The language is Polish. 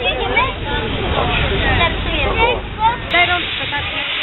Jedziemy? Startujemy. Biorąc przetarcie.